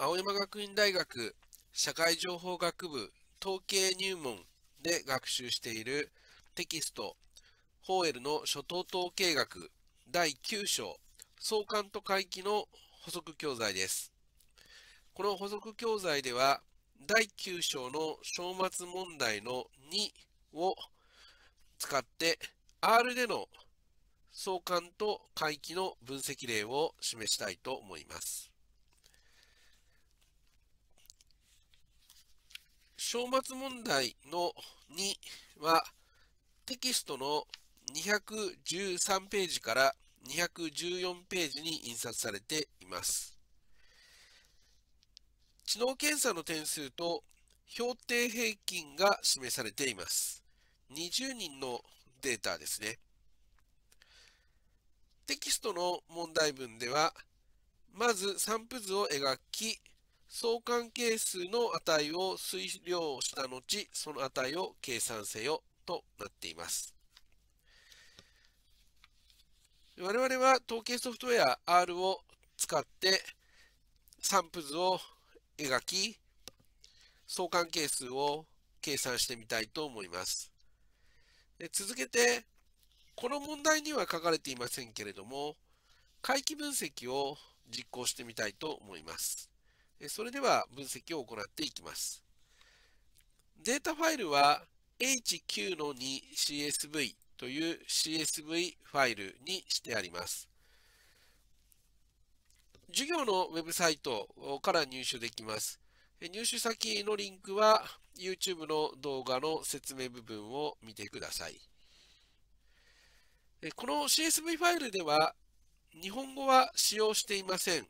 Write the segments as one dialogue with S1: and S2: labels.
S1: 青山学院大学社会情報学部統計入門で学習しているテキストホーエルの初等統計学第9章相関と回帰の補足教材です。この補足教材では第9章の小末問題の2を使って R での相関と回帰の分析例を示したいと思います。小末問題の2はテキストの213ページから214ページに印刷されています。知能検査の点数と標定平均が示されています。20人のデータですね。テキストの問題文では、まず散布図を描き、相関係数の値を推量した後、その値を計算せよとなっています。我々は統計ソフトウェア R を使って散布図を描き、相関係数を計算してみたいと思います。続けて、この問題には書かれていませんけれども、回帰分析を実行してみたいと思います。それでは分析を行っていきます。データファイルは HQ-2CSV という CSV ファイルにしてあります。授業のウェブサイトから入手できます。入手先のリンクは YouTube の動画の説明部分を見てください。この CSV ファイルでは日本語は使用していません。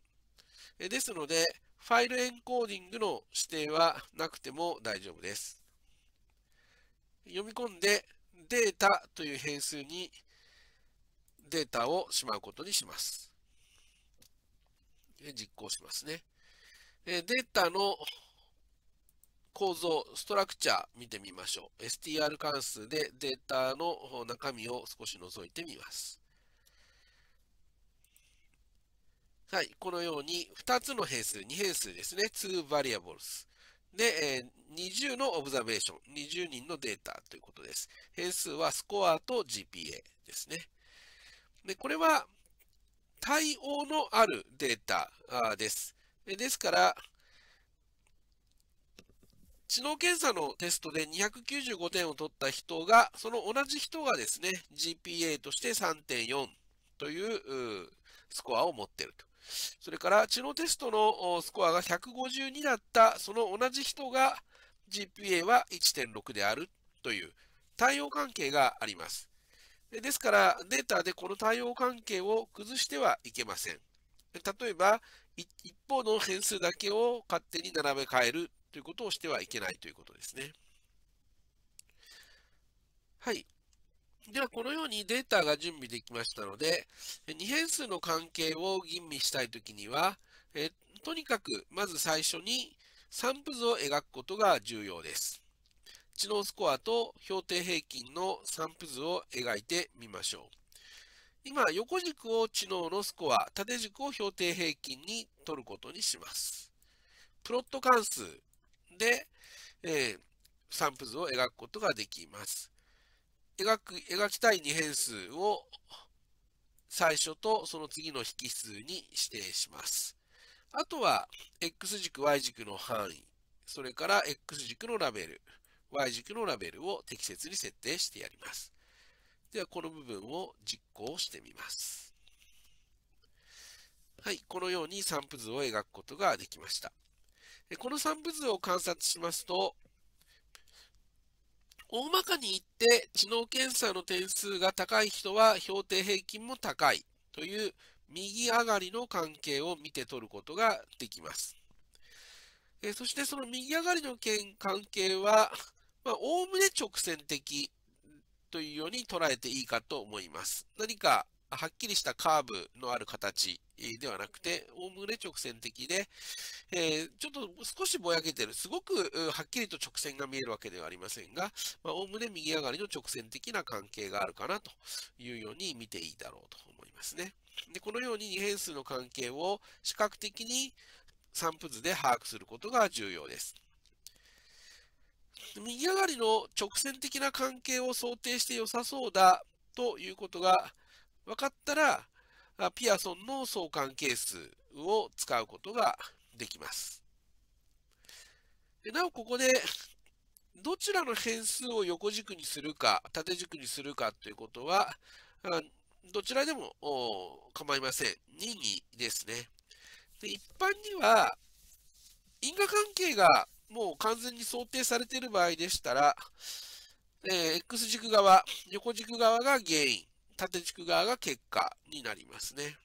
S1: ですので、ファイルエンコーディングの指定はなくても大丈夫です。読み込んでデータという変数にデータをしまうことにします。実行しますね。データの構造、ストラクチャー見てみましょう。str 関数でデータの中身を少し覗いてみます。はい、このように2つの変数、2変数ですね。2 variables。で、20のオブザベーション、20人のデータということです。変数はスコアと GPA ですね。で、これは対応のあるデータです。ですから、知能検査のテストで295点を取った人が、その同じ人がですね、GPA として3.4というスコアを持っていると。それから知能テストのスコアが152だったその同じ人が GPA は1.6であるという対応関係があります。ですからデータでこの対応関係を崩してはいけません。例えば一方の変数だけを勝手に並べ替えるということをしてはいけないということですね。はい。では、このようにデータが準備できましたので、2変数の関係を吟味したいときには、えとにかく、まず最初に散布図を描くことが重要です。知能スコアと標定平均の散布図を描いてみましょう。今、横軸を知能のスコア、縦軸を標定平均に取ることにします。プロット関数で、えー、散布図を描くことができます。描く、描きたい2変数を最初とその次の引数に指定します。あとは、X 軸、Y 軸の範囲、それから X 軸のラベル、Y 軸のラベルを適切に設定してやります。では、この部分を実行してみます。はい、このように散布図を描くことができました。この散布図を観察しますと、大まかに言って、知能検査の点数が高い人は評定平均も高いという右上がりの関係を見て取ることができます。えそしてその右上がりの件関係は、まあ、概ね直線的というように捉えていいかと思います。何かはっきりしたカーブのある形ではなくて、おおむね直線的で、えー、ちょっと少しぼやけてる、すごくはっきりと直線が見えるわけではありませんが、おおむね右上がりの直線的な関係があるかなというように見ていいだろうと思いますね。でこのように二変数の関係を視覚的に散布図で把握することが重要です。右上がりの直線的な関係を想定して良さそうだということが分かったら、ピアソンの相関係数を使うことができます。なお、ここでどちらの変数を横軸にするか、縦軸にするかということは、どちらでも構いません。任意ですね。で一般には、因果関係がもう完全に想定されている場合でしたら、えー、X 軸側、横軸側が原因、縦軸側が結果になりますね。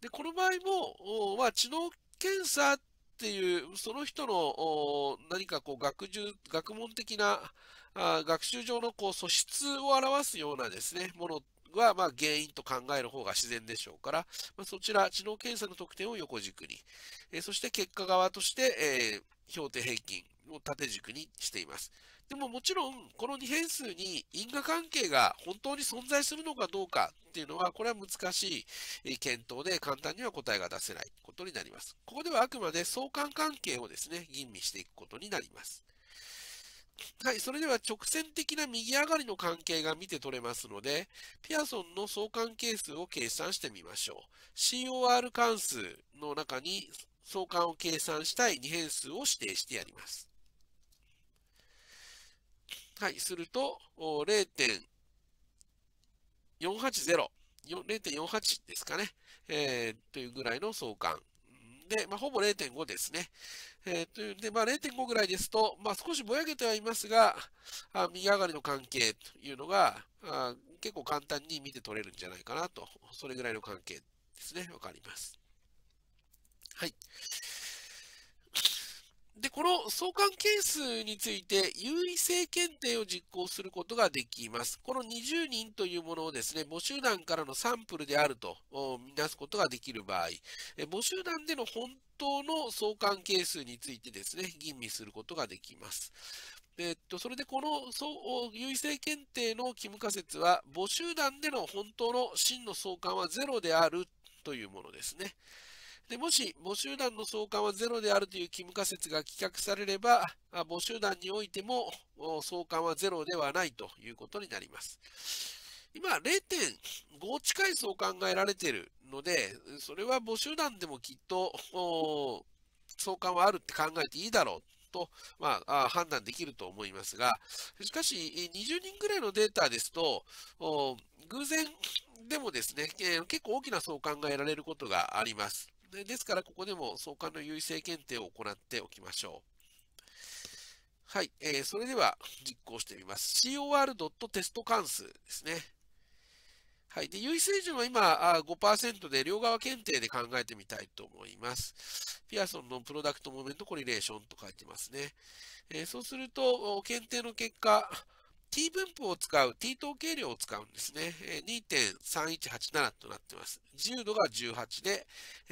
S1: で、この場合も、まあ、知能検査っていう、その人の何かこう学術、学問的なあ学習上のこう素質を表すようなですね、ものはま原因と考える方が自然でしょうから、まあ、そちら、知能検査の得点を横軸に、えー、そして結果側として、えー、標定平均を縦軸にしています。でももちろん、この2変数に因果関係が本当に存在するのかどうかっていうのは、これは難しい検討で簡単には答えが出せないことになります。ここではあくまで相関関係をですね、吟味していくことになります。はい、それでは直線的な右上がりの関係が見て取れますので、ピアソンの相関係数を計算してみましょう。COR 関数の中に相関を計算したい2変数を指定してやります。はい、すると、0.480、0.48ですかね、えー、というぐらいの相関。で、まあ、ほぼ0.5ですね。えー、というんで、まあ、0.5ぐらいですと、まあ、少しぼやけてはいますが、あ右上がりの関係というのがあ結構簡単に見て取れるんじゃないかなと、それぐらいの関係ですね。わかります。はい。で、この相関係数について優位性検定を実行することができます。この20人というものをですね、母集団からのサンプルであるとみなすことができる場合、母集団での本当の相関係数についてですね、吟味することができます。えっと、それでこの優位性検定の義務仮説は、母集団での本当の真の相関はゼロであるというものですね。でもし母集団の相関はゼロであるという義務仮説が棄却されれば、母集団においても相関はゼロではないということになります。今、0.5近いそう考えられているので、それは母集団でもきっと相関はあるって考えていいだろうと、まあ、判断できると思いますが、しかし、20人ぐらいのデータですと、偶然でもですね、結構大きな相関が得られることがあります。でですから、ここでも相関の優位性検定を行っておきましょう。はい、えー、それでは実行してみます。cor. テスト関数ですね。はい。で、優位水準は今5%で両側検定で考えてみたいと思います。ピアソンのプロダクトモメントコリレーションと書いてますね。えー、そうすると、検定の結果、t 分布を使う、t 統計量を使うんですね。2.3187となっています。自由度が18で、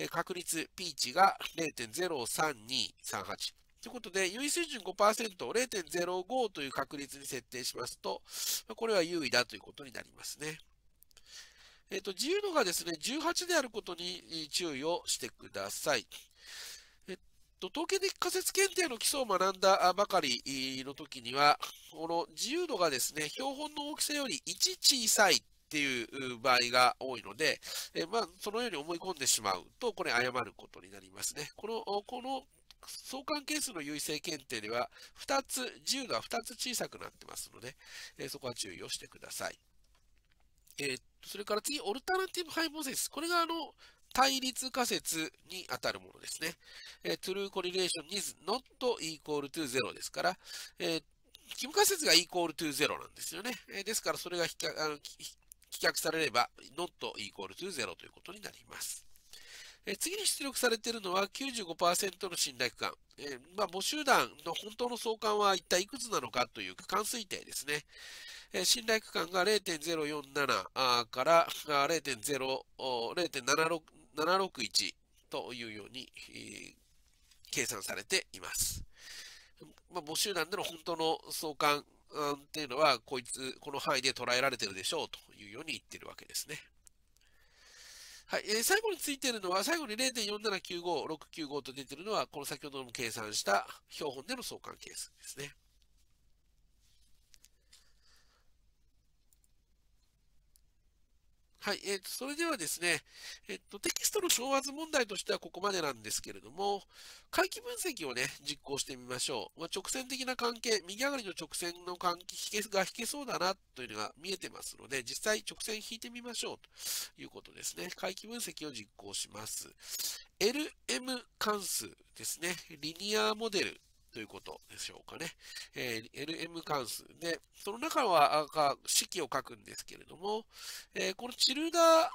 S1: 確率 P 値が0.03238。ということで、優位水準5%を0.05という確率に設定しますと、これは優位だということになりますね。えっ、と、自由度がですね、18であることに注意をしてください。統計的仮説検定の基礎を学んだばかりの時には、この自由度がですね、標本の大きさより1小さいっていう場合が多いので、えまあ、そのように思い込んでしまうと、これ誤ることになりますね。この、この相関係数の優位性検定では、2つ、自由度は2つ小さくなってますので、えそこは注意をしてください。えー、それから次、オルタナティブハイポセス。これがあの、対立仮説に当たるものですね。えー、true correlation is not equal to 0ですから、えー、義務仮説が equal to 0なんですよね。えー、ですから、それが棄却あの棄却されれば not equal to 0ということになります。えー、次に出力されているのは95%の信頼区間。えーまあ、母集団の本当の相関は一体いくつなのかという区間推定ですね。えー、信頼区間が0.047から0.0、0.76 761というように、えー、計算されています。まあ、母集団での本当の相関っていうのは、こいつ、この範囲で捉えられてるでしょうというように言ってるわけですね。はい、えー、最後についてるのは、最後に0.4795695と出てるのは、この先ほども計算した標本での相関係数ですね。はい、えー、それではですね、えっと、テキストの小圧問題としてはここまでなんですけれども、回帰分析をね、実行してみましょう。まあ、直線的な関係、右上がりの直線の関係が引けそうだなというのが見えてますので、実際直線引いてみましょうということですね。回帰分析を実行します。LM 関数ですね。リニアモデルということでしょうかね。えー、LM 関数で、その中は式を書くんですけれども、えー、このチルダー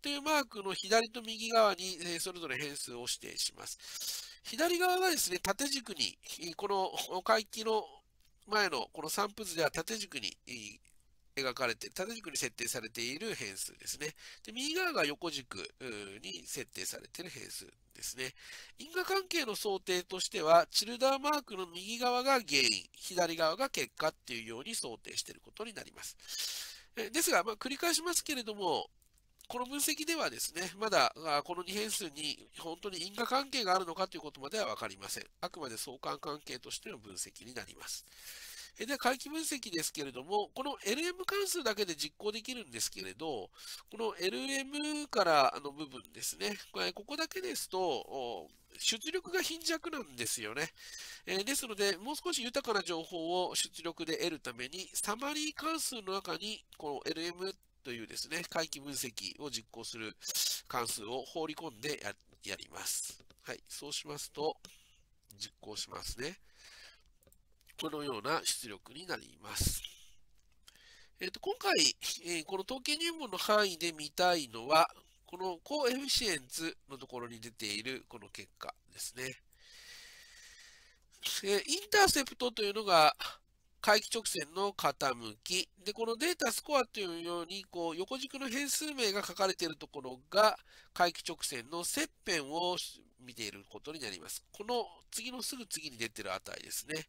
S1: というマークの左と右側に、え、それぞれ変数を指定します。左側がですね、縦軸に、この回帰の前のこの散布図では縦軸に描かれて、縦軸に設定されている変数ですね。で右側が横軸に設定されている変数ですね。因果関係の想定としては、チルダーマークの右側が原因、左側が結果っていうように想定していることになります。ですが、まあ、繰り返しますけれども、この分析ではですね、まだこの2変数に本当に因果関係があるのかということまでは分かりません。あくまで相関関係としての分析になります。で、回帰分析ですけれども、この LM 関数だけで実行できるんですけれど、この LM からの部分ですね、これここだけですと、出力が貧弱なんですよね。え、ですので、もう少し豊かな情報を出力で得るために、サマリー関数の中に、この LM というですね、回帰分析を実行する関数を放り込んでやります。はい、そうしますと、実行しますね。このような出力になります。えー、と今回、えー、この統計入門の範囲で見たいのは、このコエフィシエンツのところに出ているこの結果ですね。えー、インターセプトというのが回帰直線の傾き。で、このデータスコアというように、こう、横軸の変数名が書かれているところが、回帰直線の切片を見ていることになります。この次のすぐ次に出ている値ですね。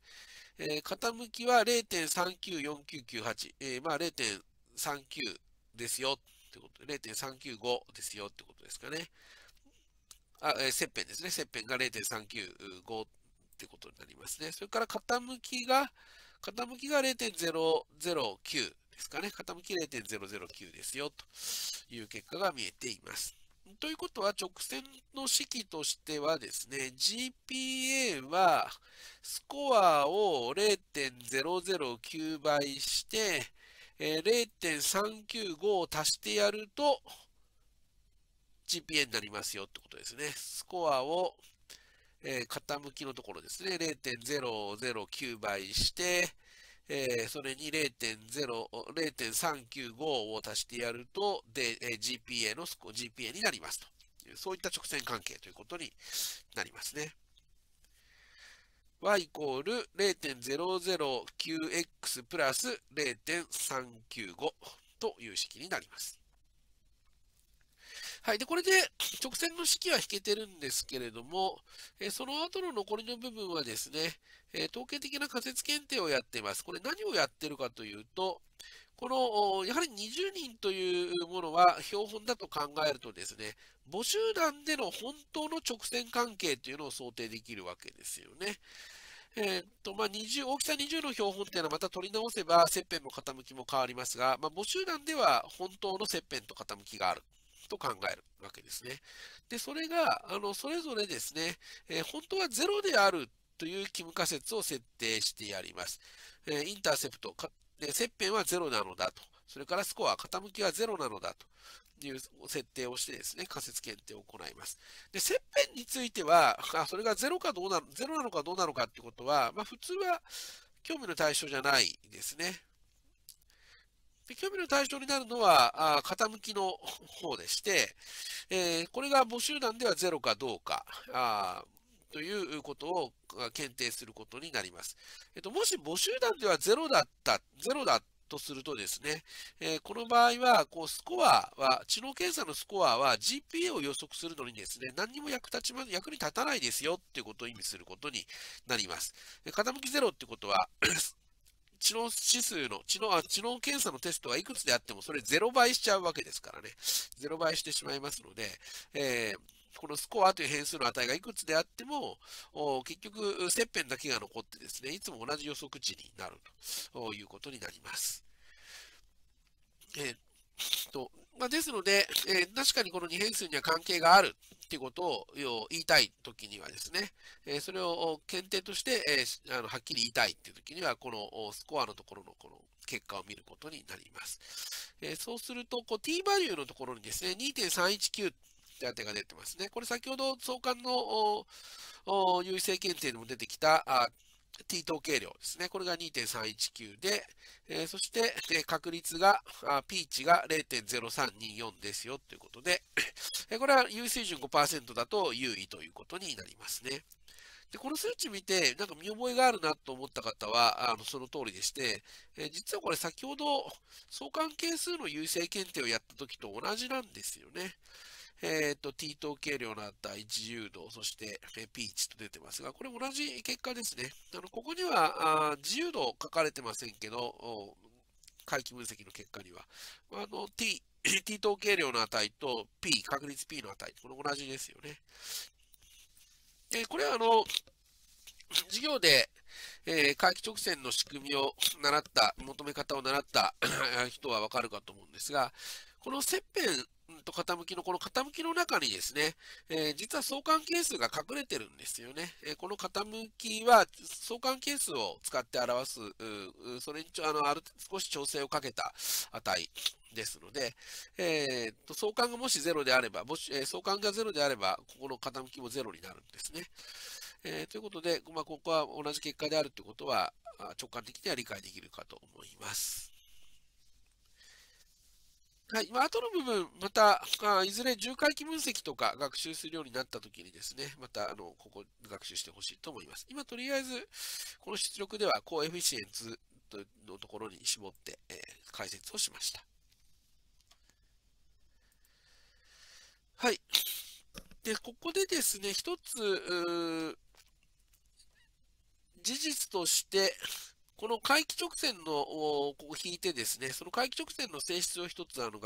S1: えー、傾きは0.394998、えー、まあ0.39ですよってことで、0.395ですよってことですかね。あ、えー、切片ですね。切片が0.395ってことになりますね。それから傾きが、傾きが0.009ですかね。傾き0.009ですよという結果が見えています。ということは、直線の式としてはですね、GPA はスコアを0.009倍して、0.395を足してやると GPA になりますよってことですね。スコアを、え、傾きのところですね、0.009倍して、えー、それに0.395を足してやると、で、えー、GPA のスコ GPA になりますという、そういった直線関係ということになりますね。y イコール 0.009x プラス0.395という式になります。はい。で、これで直線の式は引けてるんですけれども、えその後の残りの部分はですね、え統計的な仮説検定をやっています。これ何をやってるかというと、この、やはり20人というものは標本だと考えるとですね、母集団での本当の直線関係というのを想定できるわけですよね。えー、と、まあ、20、大きさ20の標本っていうのはまた取り直せば切片も傾きも変わりますが、まあ、母集団では本当の切片と傾きがある。と考えるわけですね。で、それが、あの、それぞれですね、えー、本当は0であるという帰無仮説を設定してやります。えー、インターセプト、で切片は0なのだと。それからスコア、傾きは0なのだと。いう設定をしてですね、仮説検定を行います。で、切片については、あそれが0かどうなの、0なのかどうなのかってことは、まあ、普通は興味の対象じゃないですね。で興味の対象になるのは、傾きの方でして、えー、これが母集団では0かどうか、あということを検定することになります。えっと、もし母集団では0だった、0だとするとですね、えー、この場合は、こう、スコアは、知能検査のスコアは GPA を予測するのにですね、何にも役立ちま、役に立たないですよっていうことを意味することになります。傾き0ってことは知能指数の、知能、あ知能検査のテストはいくつであっても、それ0倍しちゃうわけですからね。0倍してしまいますので、えーこのスコアという変数の値がいくつであっても、結局、切片だけが残ってですね、いつも同じ予測値になるということになります。えー、とまあ、ですので、えー、確かにこの2変数には関係があるっていうことを言いたいときにはですね、えー、それを検定として、えー、あのはっきり言いたいっていうときには、このスコアのところのこの結果を見ることになります。えそうすると、こう t バリューのところにですね、2.319って値が出てますね。これ先ほど相関の優位性検定でも出てきた t 統計量ですね。これが2.319で、えー、そして、えー、確率が、P 値が0.0324ですよということで、えー、これは優位水準5%だと優位ということになりますね。で、この数値見て、なんか見覚えがあるなと思った方は、あのその通りでして、え、実はこれ先ほど相関係数の優勢検定をやった時と同じなんですよね。えっ、ー、と、T 統計量の値、自由度、そして、えー、P 値と出てますが、これ同じ結果ですね。あのここにはあ自由度書かれてませんけど、回帰分析の結果には、あの T、T 統計量の値と P、確率 P の値、これ同じですよね。えー、これはあの、授業で、えー、回帰直線の仕組みを習った、求め方を習った 人はわかるかと思うんですが、この切片と傾きのこの傾きの中にですね、えー、実は相関係数が隠れてるんですよね。えー、この傾きは相関係数を使って表す、それにちょあのある少し調整をかけた値ですので、えー、と相関がもし0であれば、もし、えー、相関が0であれば、ここの傾きも0になるんですね。えー、ということで、まあ、ここは同じ結果であるということは、直感的には理解できるかと思います。はい。まあ、後の部分、また、あいずれ重回帰分析とか学習するようになったときにですね、また、あの、ここ学習してほしいと思います。今、とりあえず、この出力では、コーエフィシエンツのところに絞って、えー、解説をしました。はい。で、ここでですね、一つ、事実として、この回帰直線の、ここ引いてですね、その回帰直線の性質を一つあの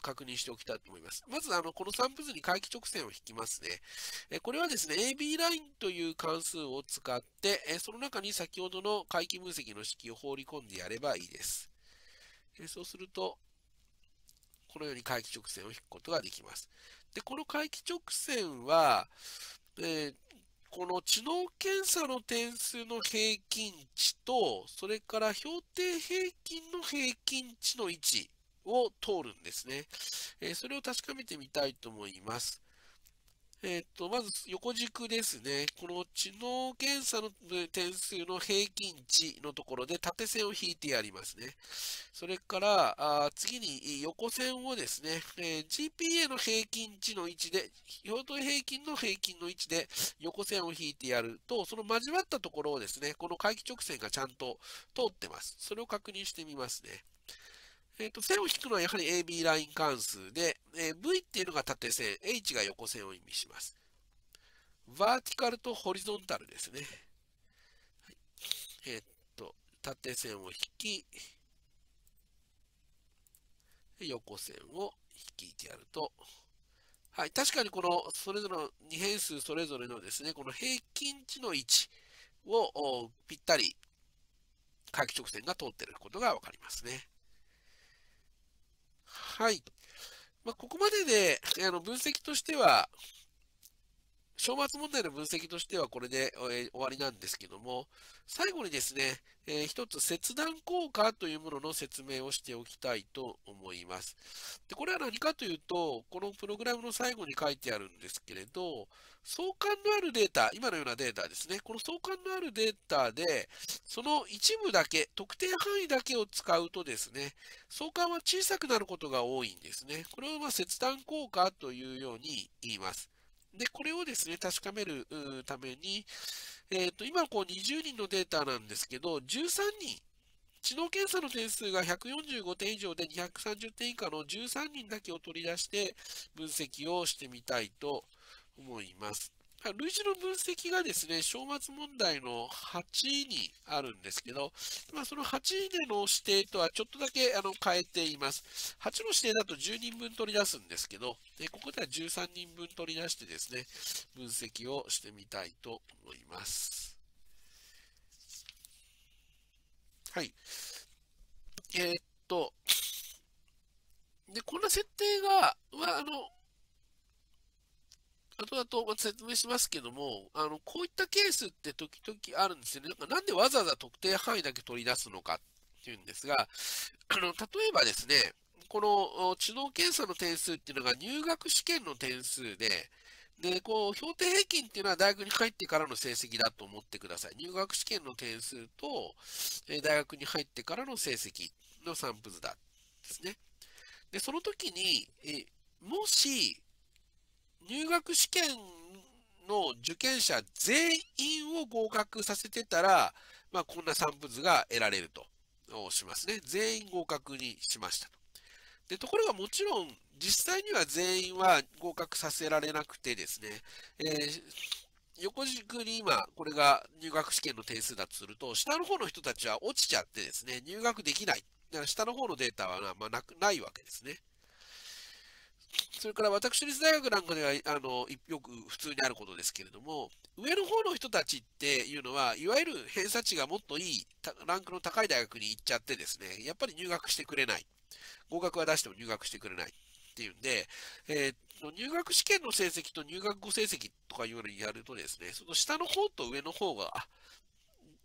S1: 確認しておきたいと思います。まず、あの、この散布図に回帰直線を引きますね。えこれはですね、AB ラインという関数を使って、えその中に先ほどの回帰分析の式を放り込んでやればいいです。えそうすると、このように回帰直線を引くことができます。で、この回帰直線は、えーこの知能検査の点数の平均値と、それから評定平均の平均値の位置を通るんですね。え、それを確かめてみたいと思います。えっ、と、まず横軸ですね。この知能検査の点数の平均値のところで縦線を引いてやりますね。それから、あ次に横線をですね、えー、GPA の平均値の位置で、標準平均の平均の位置で横線を引いてやると、その交わったところをですね、この回帰直線がちゃんと通ってます。それを確認してみますね。えっ、ー、と、線を引くのはやはり AB ライン関数で、えー、V っていうのが縦線、H が横線を意味します。バーティカルとホリゾンタルですね。はい、えっ、と、縦線を引き、横線を引いてやると、はい、確かにこのそれぞれの2変数それぞれのですね、この平均値の位置をぴったり回帰直線が通っていることがわかりますね。はい。まあ、ここまでで、あの分析としては、小末問題の分析としてはこれで終わりなんですけども、最後にですね、えー、一つ切断効果というものの説明をしておきたいと思います。でこれは何かというと、このプログラムの最後に書いてあるんですけれど、相関のあるデータ、今のようなデータですね、この相関のあるデータで、その一部だけ、特定範囲だけを使うとですね、相関は小さくなることが多いんですね。これをま切断効果というように言います。で、これをですね、確かめるために、えっ、ー、と、今こう20人のデータなんですけど、13人、知能検査の点数が145点以上で230点以下の13人だけを取り出して分析をしてみたいと思います。類似の分析がですね、小末問題の8位にあるんですけど、まあ、その8位での指定とはちょっとだけあの変えています。8の指定だと10人分取り出すんですけど、ここでは13人分取り出してですね、分析をしてみたいと思います。はい。えー、っと、で、こんな設定が、は、あの、後々説明しますけども、あの、こういったケースって時々あるんですよね。なんでわざわざ特定範囲だけ取り出すのかっていうんですが、あの、例えばですね、この知能検査の点数っていうのが入学試験の点数で、で、こう、標定平均っていうのは大学に入ってからの成績だと思ってください。入学試験の点数と、え大学に入ってからの成績の散布図だですね。で、その時に、えもし、入学試験の受験者全員を合格させてたら、まあ、こんな散布図が得られるとしますね。全員合格にしましたと。でところがもちろん、実際には全員は合格させられなくてですね、えー、横軸に今、これが入学試験の点数だとすると、下の方の人たちは落ちちゃってですね、入学できない。だから下の方のデータはまあなくないわけですね。それから私立大学なんかではあのよく普通にあることですけれども、上の方の人たちっていうのは、いわゆる偏差値がもっといいランクの高い大学に行っちゃってですね、やっぱり入学してくれない。合格は出しても入学してくれないっていうんで、えー、入学試験の成績と入学後成績とかいうのにやるとですね、その下の方と上の方が、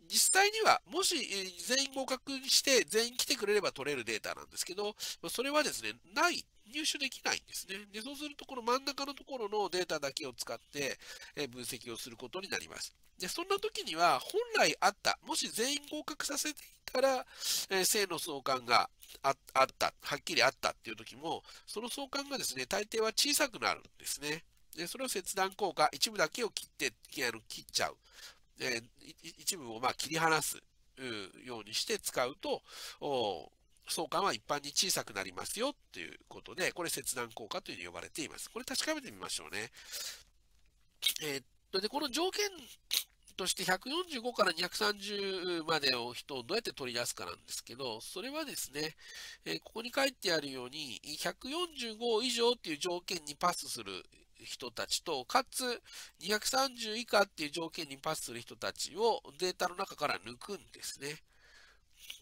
S1: 実際には、もし全員合格して全員来てくれれば取れるデータなんですけど、それはですね、ない入手できないんですね。で、そうすると、この真ん中のところのデータだけを使って、え分析をすることになります。で、そんな時には、本来あった、もし全員合格させていたら、え正の相関があった、はっきりあったっていう時も、その相関がですね、大抵は小さくなるんですね。で、それを切断効果、一部だけを切って、あの切っちゃう。え一部をま切り離すようにして使うと、相関は一般に小さくなりますよっていうことで、これ切断効果というふうに呼ばれています。これ確かめてみましょうね。えー、っと、で、この条件として145から230までの人をどうやって取り出すかなんですけど、それはですね、えー、ここに書いてあるように、145以上っていう条件にパスする人たちと、かつ230以下っていう条件にパスする人たちをデータの中から抜くんですね。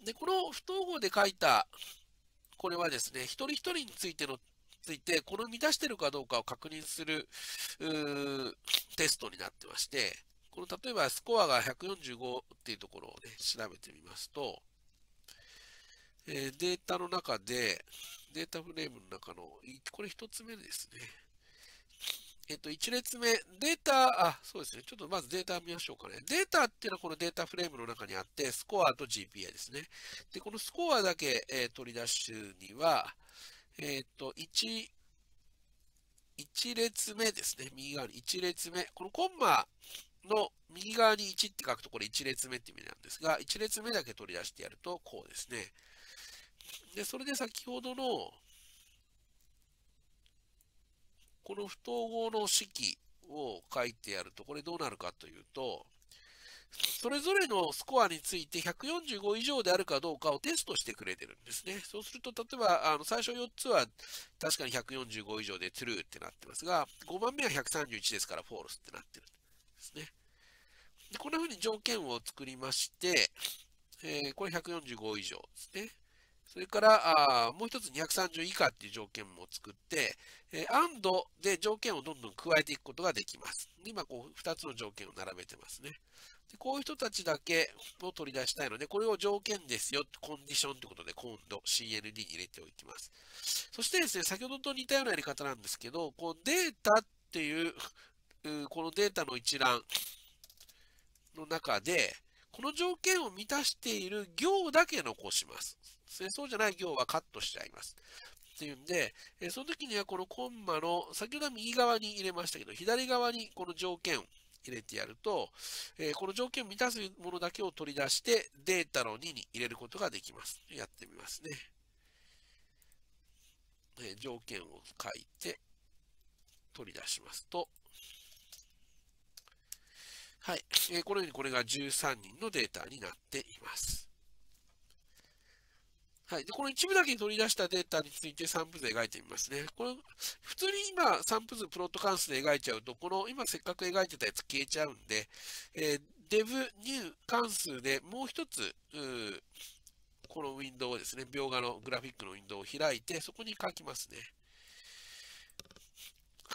S1: で、この不統合で書いた、これはですね、一人一人についての、ついて、この満たしているかどうかを確認するテストになってまして、この例えばスコアが145っていうところをね、調べてみますと、えー、データの中で、データフレームの中の、これ一つ目ですね。えっと、1列目、データ、あ、そうですね。ちょっとまずデータ見ましょうかね。データっていうのはこのデータフレームの中にあって、スコアと GPA ですね。で、このスコアだけ、えー、取り出すには、えっと、1、1列目ですね。右側に1列目。このコンマの右側に1って書くとこれ1列目って意味なんですが、1列目だけ取り出してやるとこうですね。で、それで先ほどの、この不統合の式を書いてやると、これどうなるかというと、それぞれのスコアについて145以上であるかどうかをテストしてくれてるんですね。そうすると、例えば、あの最初4つは確かに145以上で true ってなってますが、5番目は131ですから false ってなってるんですね。でこんな風に条件を作りまして、えー、これ145以上ですね。それから、あもう一つ230以下っていう条件も作って、えー、and で条件をどんどん加えていくことができます。今、こう、2つの条件を並べてますね。でこういう人たちだけを取り出したいので、これを条件ですよ、コンディションということで、今度 CND に入れておきます。そしてですね、先ほどと似たようなやり方なんですけど、こうデータっていう、このデータの一覧の中で、この条件を満たしている行だけ残します。そうじゃない行はカットしちゃいます。っていうんで、えその時にはこのコンマの、先ほどは右側に入れましたけど、左側にこの条件を入れてやると、えこの条件を満たすものだけを取り出して、データの2に入れることができます。やってみますね。え条件を書いて、取り出しますと、はい。えこのようにこれが13人のデータになっています。はい。で、この一部だけ取り出したデータについて散布図で描いてみますね。これ、普通に今、散布図プロット関数で描いちゃうと、この今せっかく描いてたやつ消えちゃうんで、えー、dev new 関数でもう一つ、このウィンドウをですね、描画のグラフィックのウィンドウを開いて、そこに書きますね。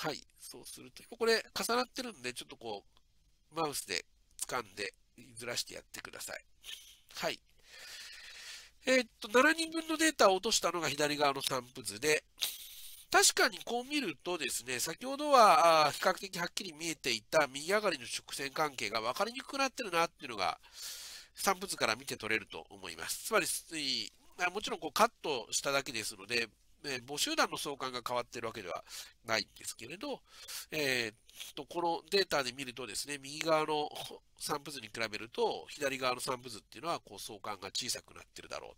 S1: はい。そうすると、これ重なってるんで、ちょっとこう、マウスで掴んでずらしてやってください。はい。えー、っと、7人分のデータを落としたのが左側の散布図で、確かにこう見るとですね、先ほどは比較的はっきり見えていた右上がりの直線関係が分かりにくくなってるなっていうのが、散布図から見て取れると思います。つまり、もちろんこうカットしただけですので、え母集団の相関が変わってるわけではないんですけれど、えー、とこのデータで見るとですね、右側の散布図に比べると、左側の散布図っていうのはこう相関が小さくなってるだろうっ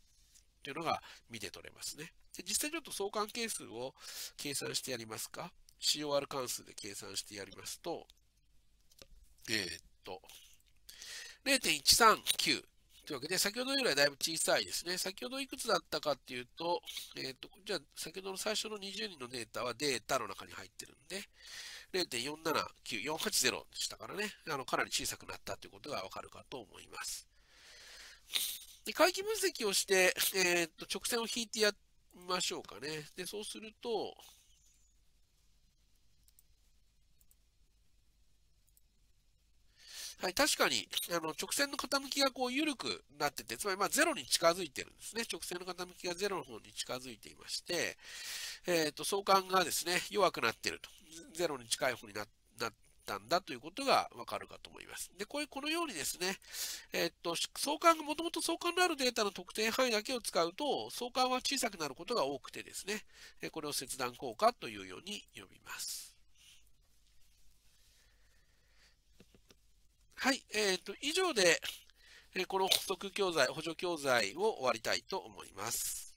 S1: ていうのが見て取れますね。で実際ちょっと相関係数を計算してやりますか？COR 関数で計算してやりますと、えー、っと、0.139というわけで、先ほどよりはだいぶ小さいですね。先ほどいくつだったかっていうと、えっ、ー、と、じゃあ、先ほどの最初の20人のデータはデータの中に入ってるんで、0.479480でしたからね、あの、かなり小さくなったということがわかるかと思います。で回帰分析をして、えっ、ー、と、直線を引いてやりましょうかね。で、そうすると、はい、確かに、あの、直線の傾きがこう緩くなってて、つまりまあゼロに近づいてるんですね。直線の傾きがゼロの方に近づいていまして、えっ、ー、と、相関がですね、弱くなってると。ゼロに近い方になったんだということがわかるかと思います。で、こういう、このようにですね、えっ、と、相関が、もともと相関のあるデータの特定範囲だけを使うと、相関は小さくなることが多くてですね、これを切断効果というように呼びます。はい、えっ、ー、と、以上で、えこの補足教材、補助教材を終わりたいと思います。